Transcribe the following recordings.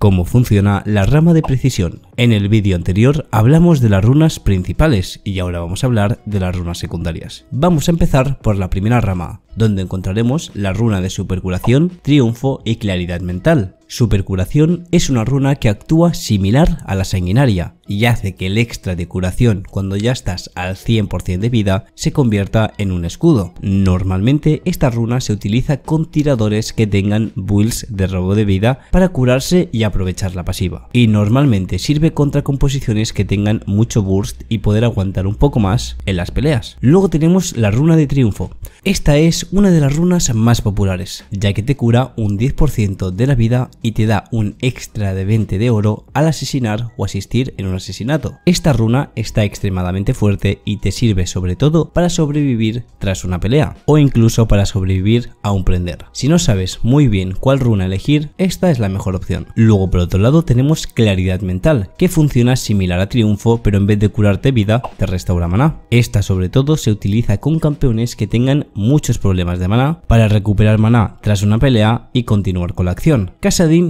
cómo funciona la rama de precisión. En el vídeo anterior hablamos de las runas principales y ahora vamos a hablar de las runas secundarias. Vamos a empezar por la primera rama, donde encontraremos la runa de supercuración, triunfo y claridad mental. Supercuración es una runa que actúa similar a la sanguinaria y hace que el extra de curación cuando ya estás al 100% de vida se convierta en un escudo. Normalmente esta runa se utiliza con tiradores que tengan builds de robo de vida para curarse y aprovechar la pasiva. Y normalmente sirve contra composiciones que tengan mucho burst y poder aguantar un poco más en las peleas. Luego tenemos la runa de triunfo. Esta es una de las runas más populares, ya que te cura un 10% de la vida y te da un extra de 20 de oro al asesinar o asistir en un asesinato. Esta runa está extremadamente fuerte y te sirve sobre todo para sobrevivir tras una pelea o incluso para sobrevivir a un prender. Si no sabes muy bien cuál runa elegir, esta es la mejor opción. Luego por otro lado tenemos claridad mental, que funciona similar a triunfo pero en vez de curarte vida te restaura maná. Esta sobre todo se utiliza con campeones que tengan muchos problemas de maná para recuperar maná tras una pelea y continuar con la acción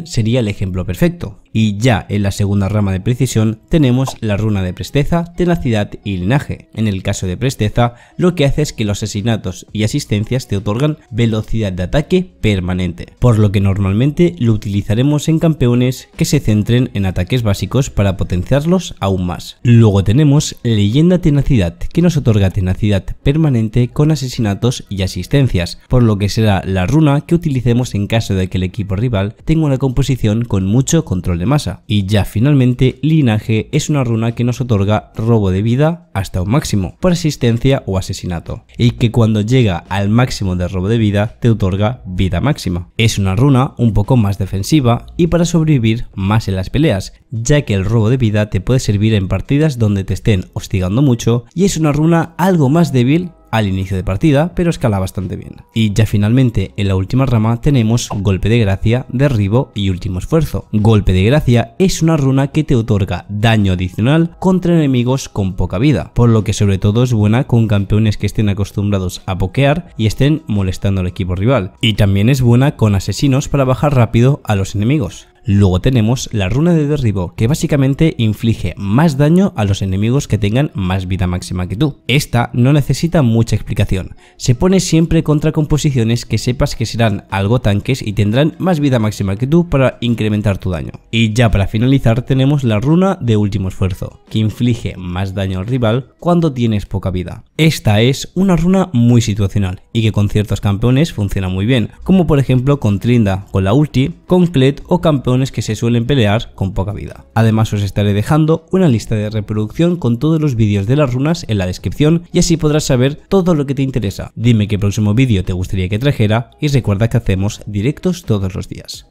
sería el ejemplo perfecto. Y ya en la segunda rama de precisión tenemos la runa de presteza, tenacidad y linaje. En el caso de presteza, lo que hace es que los asesinatos y asistencias te otorgan velocidad de ataque permanente, por lo que normalmente lo utilizaremos en campeones que se centren en ataques básicos para potenciarlos aún más. Luego tenemos leyenda tenacidad, que nos otorga tenacidad permanente con asesinatos y asistencias, por lo que será la runa que utilicemos en caso de que el equipo rival tenga una composición con mucho control de masa. Y ya finalmente, linaje es una runa que nos otorga robo de vida hasta un máximo, por asistencia o asesinato, y que cuando llega al máximo de robo de vida te otorga vida máxima. Es una runa un poco más defensiva y para sobrevivir más en las peleas, ya que el robo de vida te puede servir en partidas donde te estén hostigando mucho y es una runa algo más débil al inicio de partida, pero escala bastante bien. Y ya finalmente en la última rama tenemos Golpe de Gracia, Derribo y Último Esfuerzo. Golpe de Gracia es una runa que te otorga daño adicional contra enemigos con poca vida, por lo que sobre todo es buena con campeones que estén acostumbrados a pokear y estén molestando al equipo rival. Y también es buena con asesinos para bajar rápido a los enemigos. Luego tenemos la runa de derribo, que básicamente inflige más daño a los enemigos que tengan más vida máxima que tú. Esta no necesita mucha explicación, se pone siempre contra composiciones que sepas que serán algo tanques y tendrán más vida máxima que tú para incrementar tu daño. Y ya para finalizar tenemos la runa de último esfuerzo, que inflige más daño al rival cuando tienes poca vida. Esta es una runa muy situacional y que con ciertos campeones funciona muy bien, como por ejemplo con Trinda, con la ulti, con Kled o campeones que se suelen pelear con poca vida. Además os estaré dejando una lista de reproducción con todos los vídeos de las runas en la descripción y así podrás saber todo lo que te interesa. Dime qué próximo vídeo te gustaría que trajera y recuerda que hacemos directos todos los días.